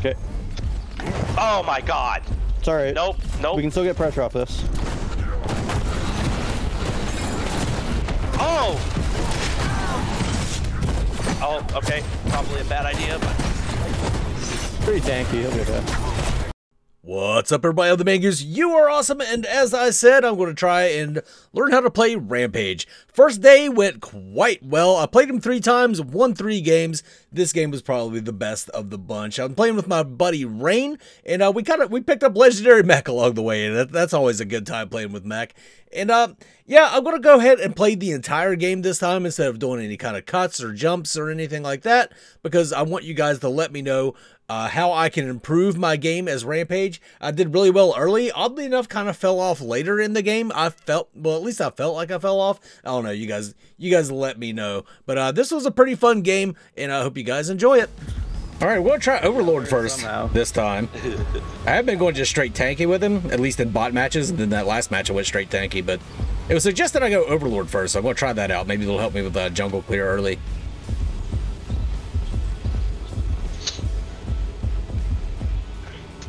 Okay. Oh my god. It's alright. Nope. Nope. We can still get pressure off this. Oh! Oh, okay. Probably a bad idea, but Pretty tanky. He'll be okay. What's up, everybody? The Mangoose. You are awesome, and as I said, I'm going to try and learn how to play Rampage. First day went quite well. I played him three times, won three games. This game was probably the best of the bunch. I'm playing with my buddy Rain, and uh, we kind of we picked up legendary mech along the way, and that, that's always a good time playing with mech. And uh, yeah, I'm going to go ahead and play the entire game this time instead of doing any kind of cuts or jumps or anything like that, because I want you guys to let me know uh, how I can improve my game as Rampage. I did really well early. Oddly enough, kind of fell off later in the game. I felt, well, at least I felt like I fell off. I don't know. You guys, you guys let me know. But uh, this was a pretty fun game, and I hope you guys enjoy it. All right, we'll try Overlord first Somehow. this time. I have been going just straight tanky with him, at least in bot matches. And then that last match I went straight tanky, but it was suggested I go Overlord first. So I'm gonna try that out. Maybe it'll help me with uh, jungle clear early.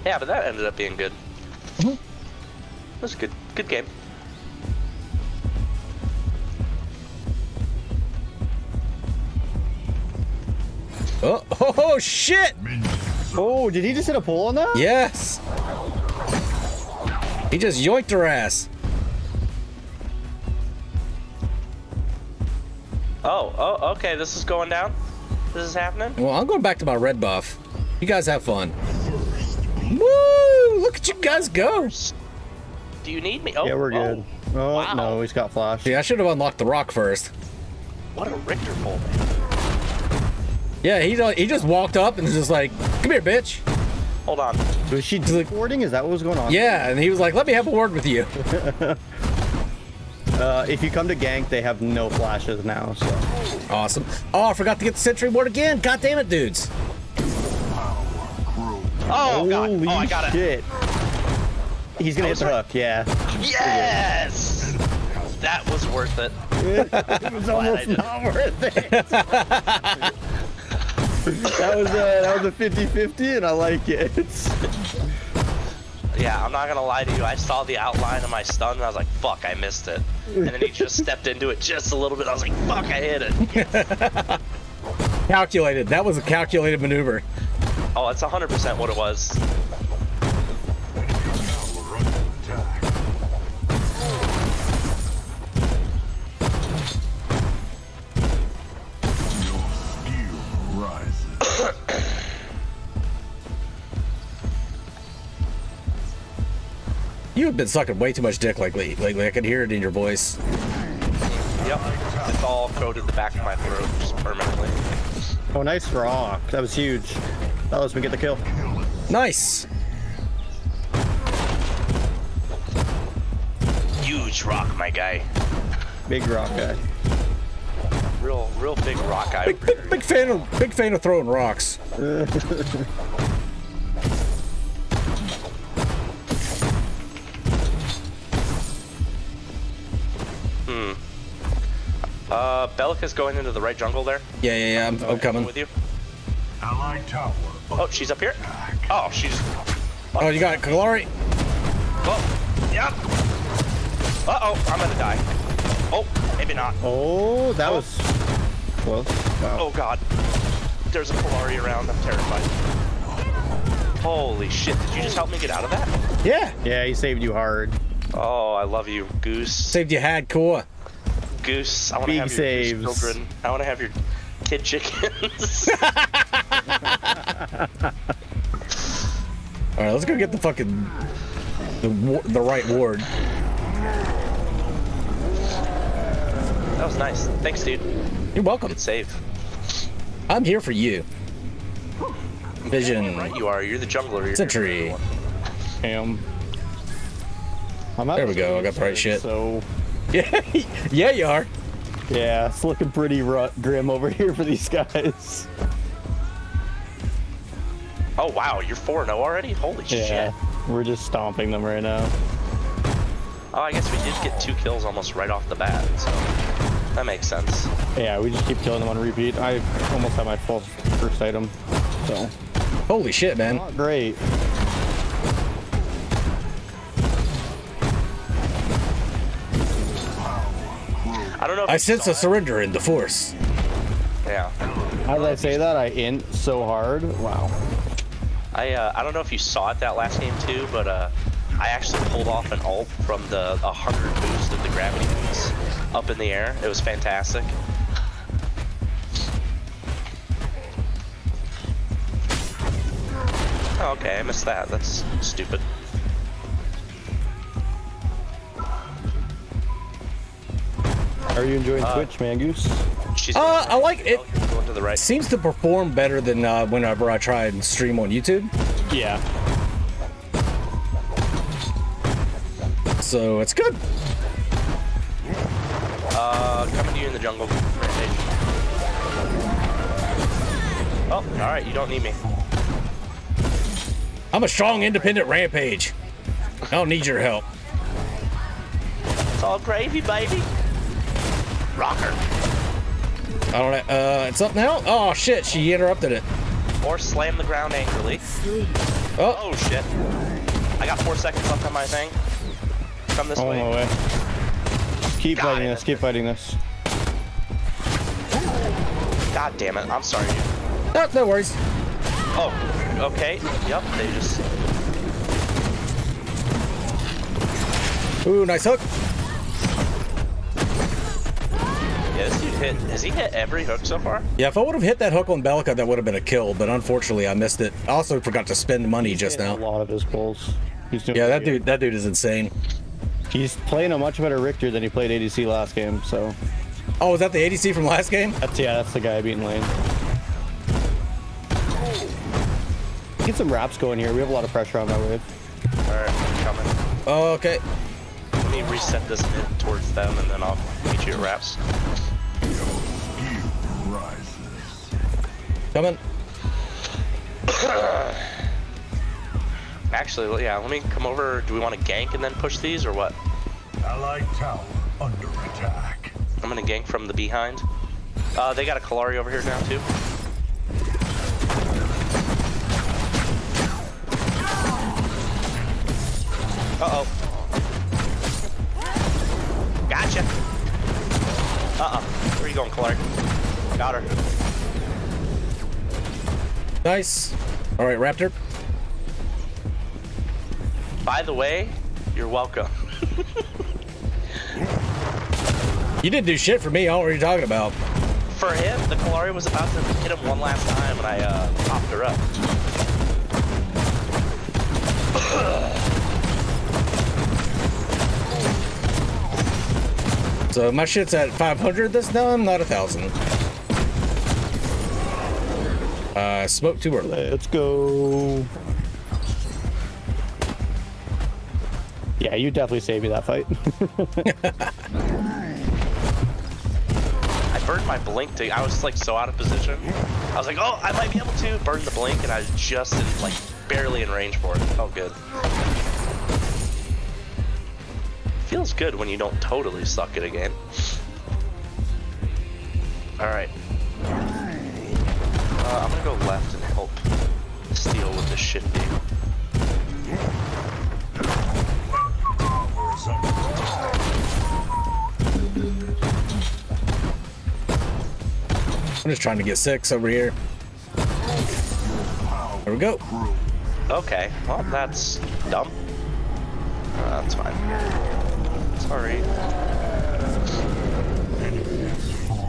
Yeah, but that ended up being good. Mm-hmm. It was a good, good game. Oh, oh, oh shit! Oh, did he just hit a pull on that? Yes. He just yoinked her ass. Oh, oh, okay. This is going down. This is happening. Well, I'm going back to my red buff. You guys have fun. Woo! Look at you guys go. Do you need me? Oh, Yeah, we're oh. good. Oh, Wow. no, he's got flash. Yeah, I should have unlocked the rock first. What a Riktor pull. Yeah, he he just walked up and was just like, "Come here, bitch." Hold on. Was she recording? Is that what was going on? Yeah, and he was like, "Let me have a word with you." Uh, if you come to gank, they have no flashes now, so. Awesome. Oh, I forgot to get the sentry ward again. God damn it, dudes. Oh god. Oh, I got it. shit. He's gonna hit the hook, yeah. Yes. That was worth it. It was almost not worth it. that was a that was a 50-50 and I like it. Yeah, I'm not gonna lie to you. I saw the outline of my stun and I was like, "Fuck, I missed it." And then he just stepped into it just a little bit. I was like, "Fuck, I hit it." Calculated. That was a calculated maneuver. Oh, it's 100% what it was. You have been sucking way too much dick lately. Lately, I can hear it in your voice. Yep, it's all coated the back of my throat just permanently. Oh, nice rock. That was huge. That lets me get the kill. Nice. Huge rock, my guy. Big rock guy. Real, real big rock guy. Big, big, big fan of big fan of throwing rocks. Hmm. Uh, Belica's going into the right jungle there. Yeah, yeah, yeah. I'm, I'm coming. with you. Allied tower. Oh, she's up here. Oh, she's. Oh, you got Kallari? Oh, yep. Uh oh, I'm gonna die. Oh, maybe not. Oh, that was close. Wow. Oh god. There's a Kallari around. I'm terrified. Holy shit! Did you just help me get out of that? Yeah. Yeah, he saved you hard. Oh, I love you, Goose. Saved you had core. Goose. I want to have your saves. goose children. I want to have your kid chickens. All right, let's go get the fucking the the right ward. that was nice. Thanks, dude. You're welcome. Good save. I'm here for you. Vision. Right, you are. You're the jungler. You're here for Sentry. everyone. Damn. I'm up There we go, I got the right shit. So, Yeah, yeah, you are. yeah, it's looking pretty grim over here for these guys. Oh wow, you're 4 0 already? Holy Yeah, shit. we're just stomping them right now. Oh, I guess we did get two kills almost right off the bat, so that makes sense. Yeah, we just keep killing them on repeat. I almost had my full first item, so. Holy shit, man. Not great. I don't know. If I sense a it. surrender in the force. Yeah. How did I say that, I int so hard. Wow. I uh, I don't know if you saw it that last game too, but uh, I actually pulled off an ult from the 100 boost of the gravity boots up in the air. It was fantastic. Oh, okay, I missed that. That's stupid. Are you enjoying Uh, Twitch, Mangoose? She's Uh, I like it. Going to the right. Seems to perform better than uh, whenever I try and stream on YouTube. Yeah. So it's good. Uh, coming to you in the jungle. Rampage. Oh, all right. You don't need me. I'm a strong, independent rampage. I don't need your help. It's all gravy, baby. Rocker. I don't. Uh, it's up now. Oh shit! She interrupted it. Or slam the ground angrily. Oh, Oh shit. I got four seconds left on my thing. Come this On way. my way. Keep Got fighting it. this. Keep fighting this. God damn it. I'm sorry. no, no worries. Oh, okay. Yep, they just. Ooh, nice hook. Yeah, this dude hit. Has he hit every hook so far? Yeah, if I would have hit that hook on Belka, that would have been a kill. But unfortunately, I missed it. I also forgot to spend money just now. A lot of his pulls. He's doing Yeah, that dude. That dude is insane. He's playing a much better Riktor than he played ADC last game. So Oh, is that the ADC from last game? that's yeah, that's the guy beating lane. Get some wraps going here. We have a lot of pressure on that wave. Alright, I'm coming. Oh, okay. Let me reset this mid towards them and then I'll meet you at wraps. Coming. Actually, yeah, let me come over. Do we want to gank and then push these or what? Allied tower under attack. I'm gonna gank from the behind. Uh, they got a Kallari over here now too. Uh oh. Gotcha. Uh uh. Where are you going, Kallari? Got her. Nice. All right, Raptor. By the way, you're welcome. You didn't do shit for me. I don't know what you're talking about. For him, the Kallari was about to hit him one last time and I uh, popped her up. So my shit's at 500 this time, not a thousand. Uh, smoke too early. Let's go. Yeah, you definitely saved me that fight. I burned my blink to. I was like so out of position. I was like, oh, I might be able to burn the blink, and I was just in, like barely in range for it. It felt good. Feels good when you don't totally suck at a game. All right. Uh, I'm gonna go left and help steal with the shifty. Tower is under attack. I'm just trying to get six over here. There we go. Okay, well that's dumb. Uh, that's fine. Sorry.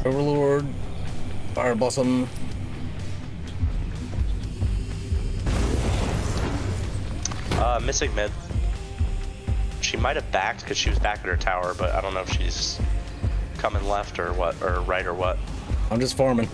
Overlord. Fire Blossom. Uh, missing mid. She might have backed because she was back at her tower, but I don't know if she's coming left or what, or right or what. I'm just farming.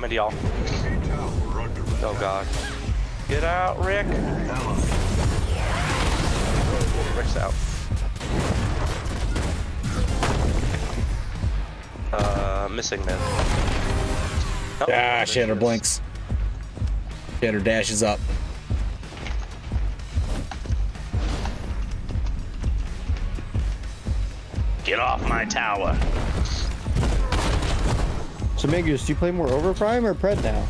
Coming to y'all. Oh god. Get out, Rick. Rick's out. Uh, missing man. Oh, Ah, there she had her blinks. She had her dashes up. Get off my tower. So Mangoose, do you play more Overprime or Pred now?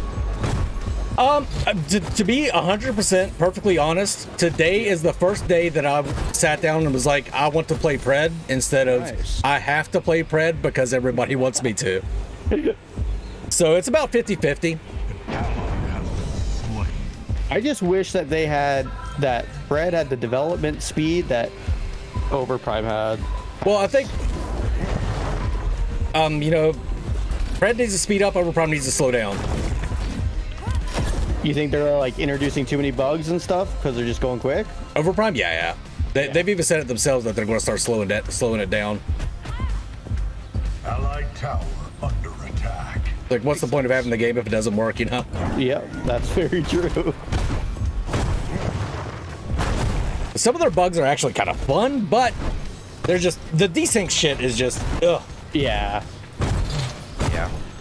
Um, uh, to, to be 100% perfectly honest, today is the first day that I sat down and was like, I want to play Pred instead of Nice. I have to play Pred because everybody wants me to. so it's about 50 50. I just wish that they had that Pred had the development speed that Overprime had. Well, I think, um, you know, Pred needs to speed up, Overprime needs to slow down. You think they're like introducing too many bugs and stuff because they're just going quick? Overprime, yeah, yeah. They, They've even said it themselves that they're going to start slowing that, slowing it down. Allied tower under attack. Like, what's the point of having the game if it doesn't work? You know? Yep, that's very true. Some of their bugs are actually kind of fun, but they're just the desync shit is just ugh. Yeah.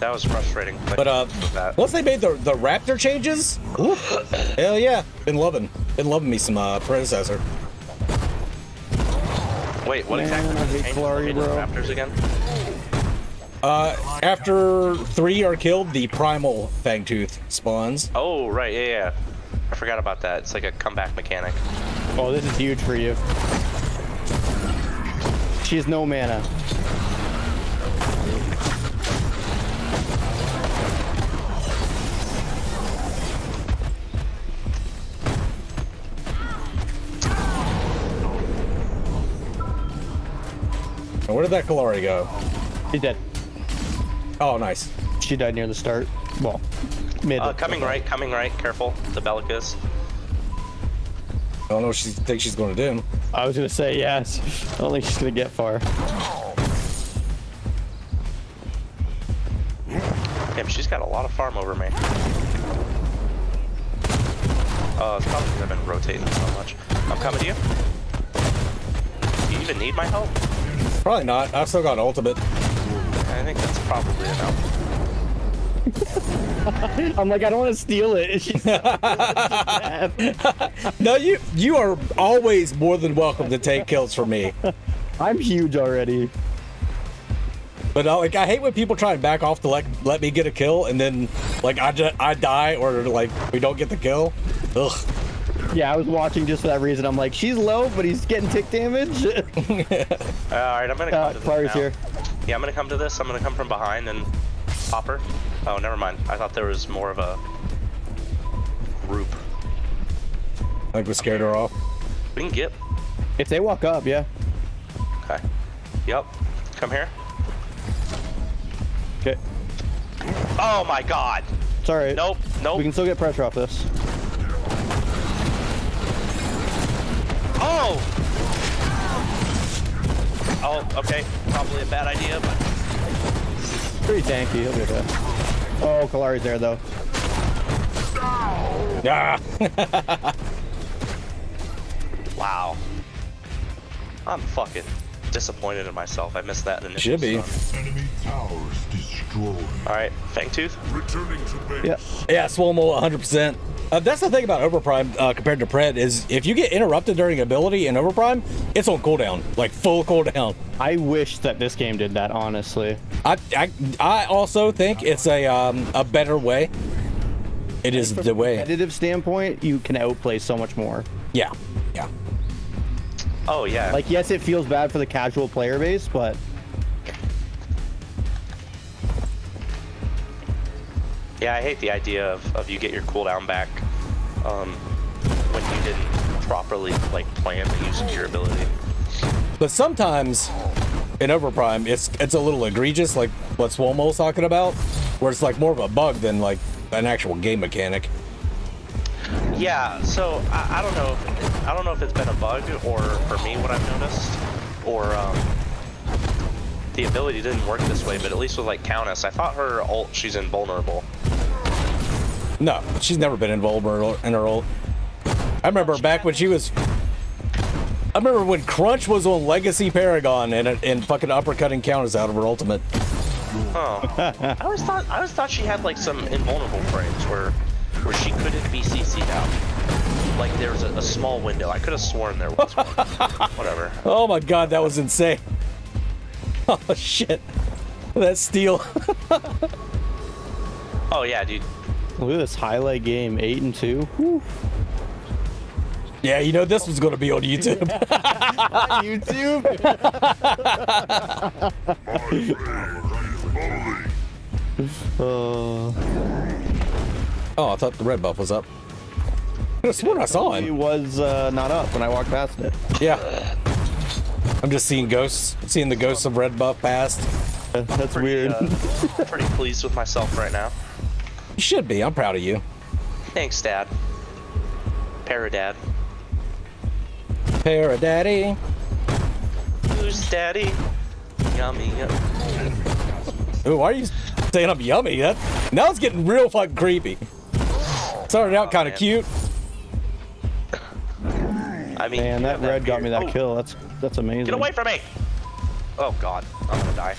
Yeah, that was frustrating. But uh, that. once they made the the Raptor changes, oof, hell yeah, been loving, been loving me some uh, predecessor. Wait, what Man, exactly? I hate changed Flurry, bro. Raptors again? Uh, after three are killed, the primal Fangtooth spawns. Oh, right, yeah, yeah. I forgot about that. It's like a comeback mechanic. Oh, this is huge for you. She has no mana. And where did that Kallari go? She's dead. Oh, nice. She died near the start. Well, mid. Uh, coming right, coming right. Careful, the Bellicus. I don't know what she thinks she's going to do. I was gonna say yes. I don't think she's gonna get far. Damn, she's got a lot of farm over me. Uh, it's probably because I've been rotating so much. I'm coming to you. Do you even need my help? Probably not. I've still got ultimate. I think that's probably enough. I'm like, I don't want to steal it. She's No, you you are always more than welcome to take kills from me. I'm huge already. But uh, like, I hate when people try and back off to like let me get a kill, and then like I just I die or like we don't get the kill. Ugh. Yeah, I was watching just for that reason. I'm like, she's low, but he's getting tick damage. Uh, all right, I'm gonna come uh, to this Clary's now. here. Yeah, I'm gonna come to this. I'm gonna come from behind and pop her. Oh, never mind. I thought there was more of a group. Like we scared her off. We can get. If they walk up, yeah. Okay. Yep. Come here. Okay. Oh my God. It's all right. Nope. Nope. We can still get pressure off this. Oh. Oh. Okay. Probably a bad idea, but Pretty tanky. He'll be okay. Oh, Kallari's there though. Ah. wow. I'm fucking disappointed in myself. I missed that initial. Should be. Enemy towers destroyed. All right, Fangtooth. Returning to base. Yeah. Yeah, Swolmo 100%. Uh, that's the thing about Overprime uh, compared to Pred is if you get interrupted during ability in Overprime, it's on cooldown, like full cooldown. I wish that this game did that, honestly. I, I, I also think it's a um, a better way. It is the way. From A competitive standpoint, you can outplay so much more. Yeah, yeah. Oh yeah. Like, yes, it feels bad for the casual player base, but Yeah, I hate the idea of, of you get your cooldown back um, when you didn't properly like plan the use of your ability. But sometimes in Overprime, it's it's a little egregious, like what Swolmo's talking about, where it's like more of a bug than like an actual game mechanic. Yeah, so I, I don't know. If, I don't know if it's been a bug or for me what I've noticed, or um, the ability didn't work this way. But at least with like Countess, I thought her ult she's invulnerable. No, she's never been involved in her- in her ult. I remember back when she was. I remember when Crunch was on Legacy Paragon and and fucking uppercutting Countess out of her ultimate. Oh, I always thought I always thought she had like some invulnerable frames where where she couldn't be CC'd out. Like there was a, a small window. I could have sworn there was one. Whatever. Oh my god, that was insane. Oh shit. That steel. Oh yeah, dude. Look at this highlight game, eight and two. Whew. yeah, you know this was gonna be on YouTube. YouTube. uh, oh, I thought the red buff was up. I could have sworn I saw it him. was uh, not up when I walked past it. Yeah. I'm just seeing ghosts, seeing the ghosts of red buff past. That's Pretty, weird. uh, pretty pleased with myself right now. You should be. I'm proud of you. Thanks, Dad. Paradad. Paradaddy. Who's Daddy? Yummy. yummy. Ooh, why are you saying I'm yummy? That now it's getting real fucking creepy. Started out kind of cute. I mean, Man, you that have red got me that. Oh, kill. That's that's amazing. Get away from me! Oh god, I'm gonna die.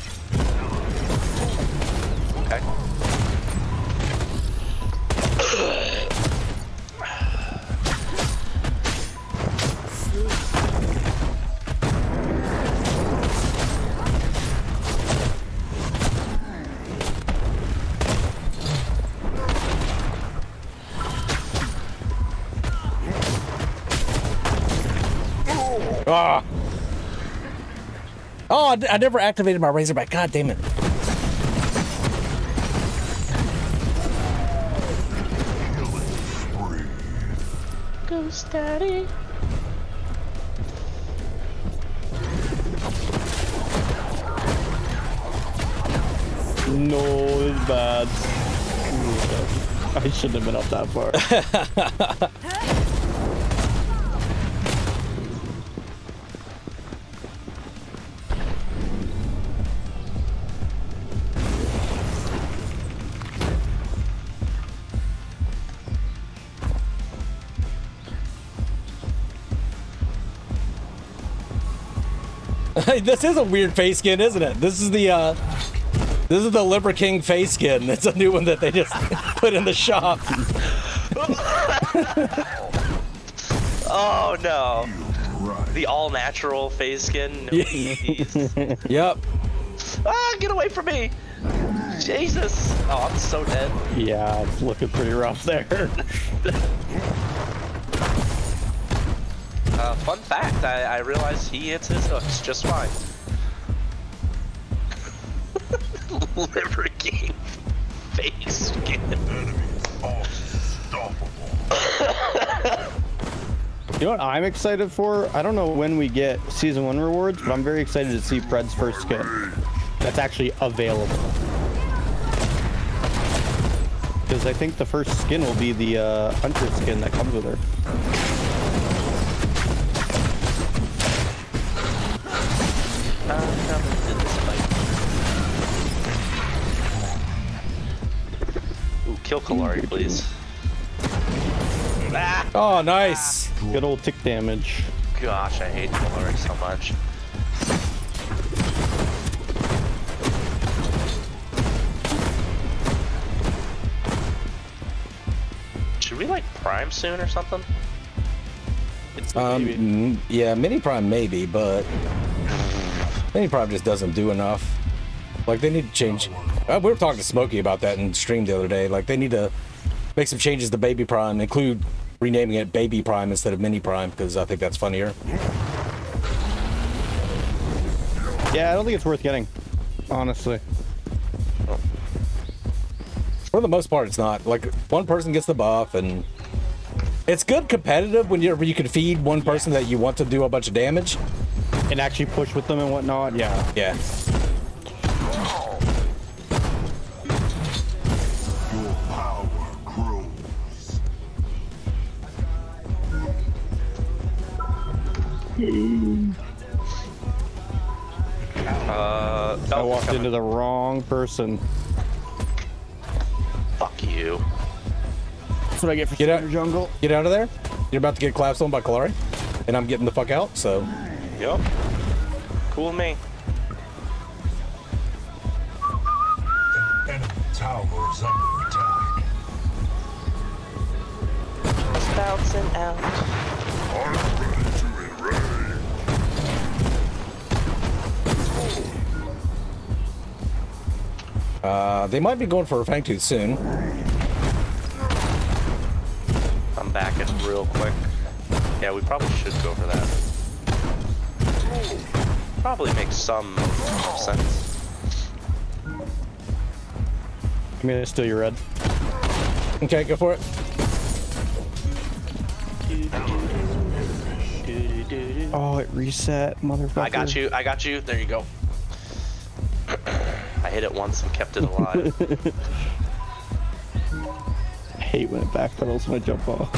Okay. Oh, I, d- I never activated my Razorback. God damn it. Ghost Daddy. No, it's bad. I shouldn't have been up that far. this is a weird face skin, isn't it? This is the uh this is the Liver King face skin. It's a new one that they just put in the shop. Oh no. The all natural face skin. No Yep. ah, get away from me! Jesus! Oh, I'm so dead. yeah, it's looking pretty rough there. Uh, fun fact, I, I realized he hits his hooks just fine. Liver King face skin. You know what I'm excited for? I don't know when we get season one rewards, but I'm very excited to see Fred's first skin. That's actually available. Because I think the first skin will be the uh, hunter skin that comes with her. Kill Kallari, please. Ah! Oh, nice. Good old tick damage. Gosh, I hate Kallari so much. Should we like prime soon or something? It's Um, yeah, Mini Prime maybe, but Mini Prime just doesn't do enough. Like they need to change. Uh, we were talking to Smokey about that in stream the other day. Like they need to make some changes to Baby Prime, include renaming it Baby Prime instead of Mini Prime, because I think that's funnier. yeah, I don't think it's worth getting, honestly. For the most part, it's not. Like one person gets the buff, and it's good competitive when you you can feed one person that you want to do a bunch of damage. And actually push with them and whatnot. Yeah. Yeah. Uh, I walked coming. into the wrong person. Fuck you. That's what I get for Get out. Thunder jungle. Get out of there. You're about to get collapsed on by Kallari. And I'm getting the fuck out, so. Yep. Cool me. Enemy tower is under attack. Just bouncing out. Uh, they might be going for a Fangtooth soon. I'm backing real quick. Yeah, we probably should go for that. Probably makes some sense. I'm gonna steal your red. Okay, go for it. Oh, it reset, motherfucker. I got you. I got you. There you go. I hit it once and kept it alive. I hate when it backpedals when I jump off.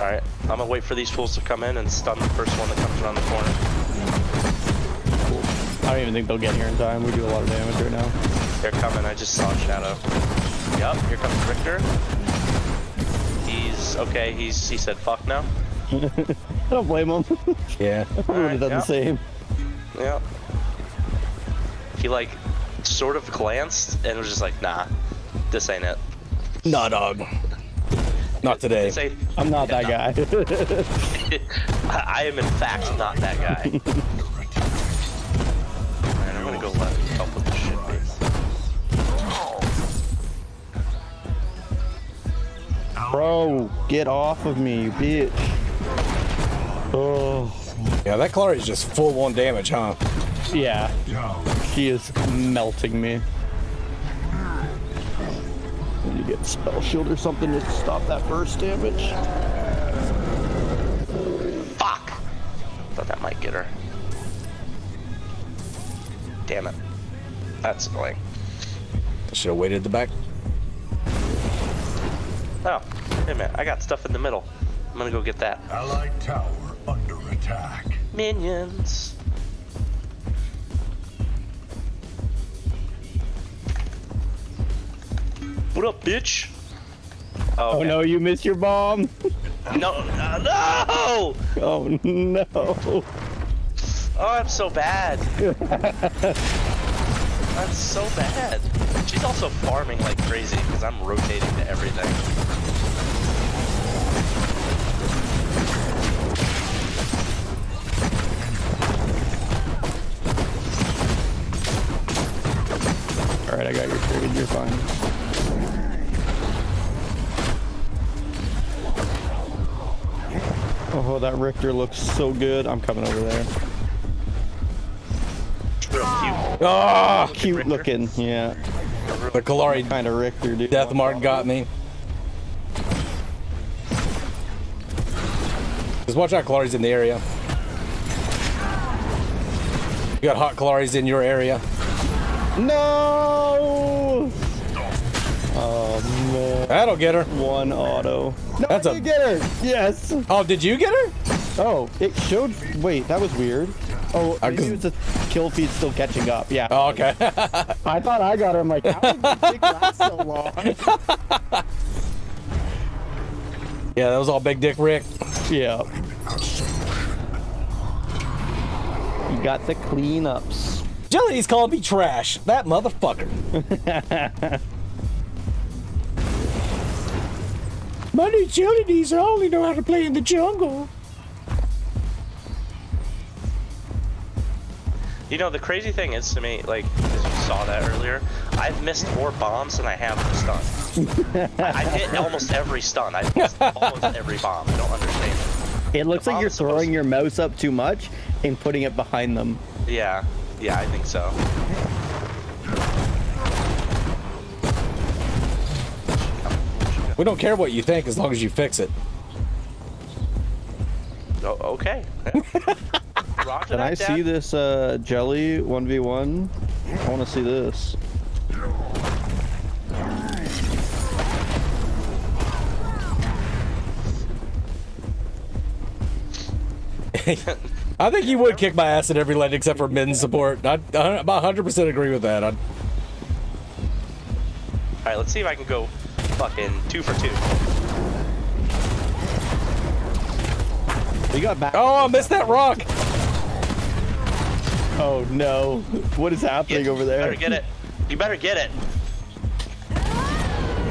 All right, I'm gonna wait for these fools to come in and stun the first one that comes around the corner. I don't even think they'll get here in time. We do a lot of damage right now. They're coming. I just saw a shadow. Yep, here comes Riktor. He's okay. He's he said fuck now. I don't blame him. Yeah. I would have done yeah. the same. Yep. He like sort of glanced and was just like, nah, this ain't it. Nah, dog. Not today. Say, I'm not that guy. I I am in fact not that guy. Alright, I'm gonna go left help with the shit base. Bro, get off of me, you bitch. Oh, Yeah, that Kallari is just full on damage, huh? yeah. Tower She is melting me. Need to get spell shield or something to stop that burst damage. Fuck! Thought that might get her. Damn it. That's annoying. Should have waited at the back. Oh, wait a minute. I got stuff in the middle. I'm gonna go get that. allied tower under attack. Minions. What up, bitch? Oh okay. no, you missed your bomb. No, uh, no! Oh no. Oh, I'm so bad. I'm so bad. She's also farming like crazy because I'm rotating to everything. All right, I got your trade. You're fine. That Riktor looks so good. I'm coming over there. Real cute. Ah! Cute Riktor. looking, yeah. The Kallari Kind of Riktor, dude. death mark got me. Just watch out, Kallari's in the area. You got hot Kallaris in your area. No! Man. That'll get her. One auto. No, That's I a- did get her. Yes. Oh, did you get her? Oh, it showed. Wait, that was weird. Oh, I maybe could- it was the kill feed still catching up. Yeah. Oh, okay. I thought I got her. I'm like, how did this thing last so long? yeah, that was all Big Dick Rick. yeah. You got the cleanups. Jelly's calling me trash. That motherfucker. My new Jellies only know how to play in the jungle. You know, the crazy thing is to me, like, as you saw that earlier, I've missed more bombs than I have the stun. I- I've hit almost every stun. I've missed almost every bomb. I don't understand it. It looks The like you're bomb's throwing to- your mouse up too much and putting it behind them. Yeah, yeah, I think so. We don't care what you think as long as you fix it. Oh, okay. Can that, I see this uh, jelly 1v1? I want to see this. I think he would kick my ass at every lane except for men's support. I, I about 100% agree with that. I, All right, let's see if I can go fucking two for two. You got back. Oh, I missed that rock. Oh no. What is happening Get- over You there? better get it. You better get it.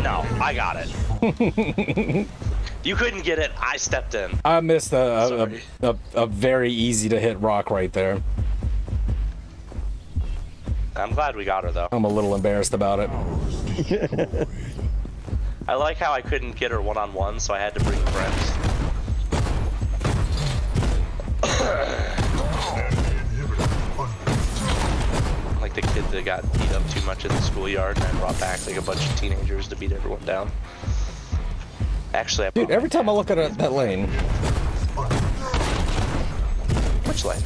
No, I got it. you couldn't get it. I stepped in. I missed a, a, a, a, a very easy to hit rock right there. I'm glad we got her though. I'm a little embarrassed about it. I like how I couldn't get her one on one, so I had to bring friends. Like the kid that got beat up too much in the schoolyard and I brought back like a bunch of teenagers to beat everyone down. Actually, I Dude, every time I look at a, that lane, Which lane?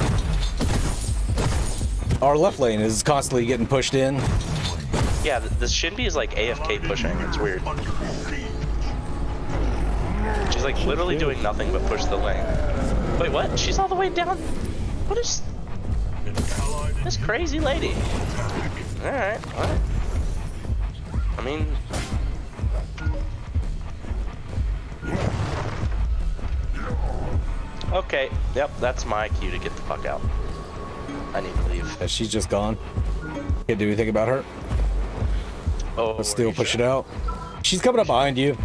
our left lane is constantly getting pushed in. Yeah, the, Shinbi is like AFK pushing. It's weird. She's like literally doing nothing but push the lane. Wait, what? She's all the way down? What is this crazy lady? Alright, what? I mean... Okay, yep, that's my cue to get the fuck out. I need to leave. Uh, She's just gone. Can't do anything about her. Oh, But still push it out. She's coming up behind you.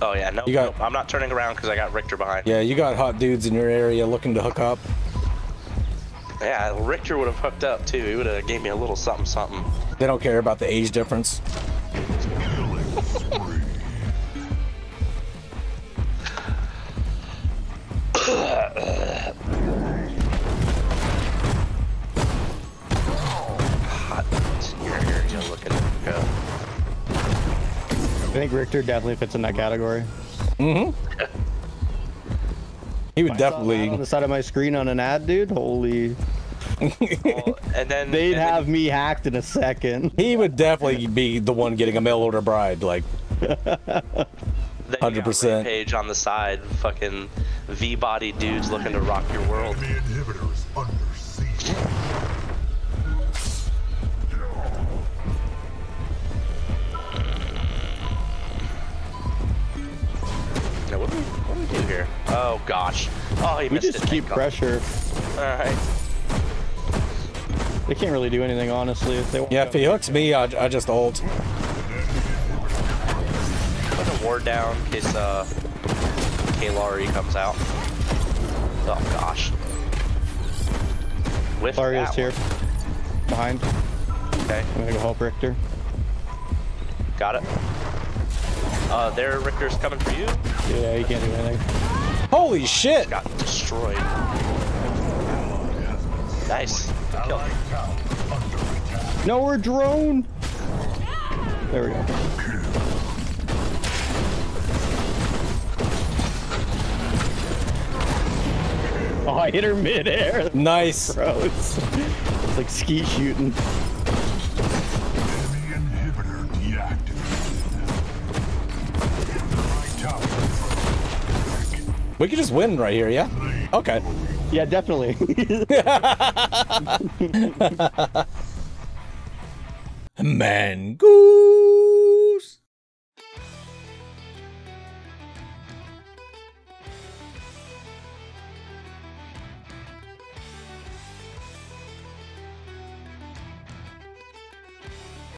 Oh yeah, no, You got- nope, I'm not turning around because I got Riktor behind. Yeah, you got hot dudes in your area looking to hook up. Yeah, Riktor would have hooked up too. He would have gave me a little something something. They don't care about the age difference. Riktor definitely fits in that category. Mhm. He would on definitely. the side of my screen on an ad, dude. Holy, Well, and then they'd and then- have me hacked in a second. He would definitely be the one getting a mail order bride. Like, then 100%. Page on the side, fucking V-body dudes looking to rock your world. Oh gosh. Oh, he We missed just it. keep Thank God. pressure. All right. They can't really do anything, honestly. If they want yeah, if he hooks me, I, I just ult. Put a ward down in case uh Kallari comes out. Oh gosh. With Laria's that here. Behind. Okay, I'm gonna go help Riktor. got it. Uh, there, Riktor's coming for you. Yeah, he can't do anything. Holy shit! Got destroyed. Nice. Kill. Allied tower under attack. No, we're drone. There we go. Oh, I hit her midair. Nice. Gross. It's like ski shooting. We could just win right here, yeah? Okay. Yeah, definitely. Mango.